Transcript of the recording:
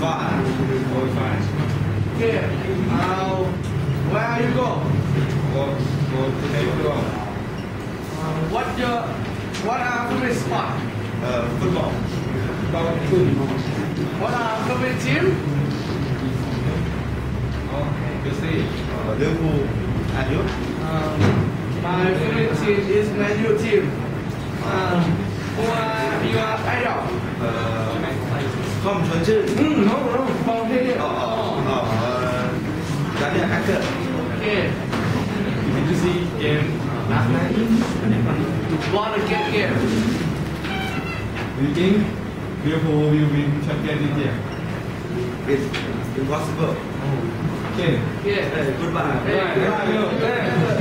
Okay. Uh, where you go? Go, go to April. Uh, what your what are favorite sport? Uh, football. What are favorite team? Okay, you see. Uh, Liverpool. And you? Um, my favorite team is Man U team. Um, who are your idol? Uh, 传不传真？嗯，好好好，OK hmm, oh, oh, oh. Uh, Okay. Did you see game last night? What a game game. Do you think Liverpool will win champion this year? It's impossible. Oh. Okay. Yeah. Hey, goodbye. Bye, Goodbye. bye. goodbye. goodbye. goodbye.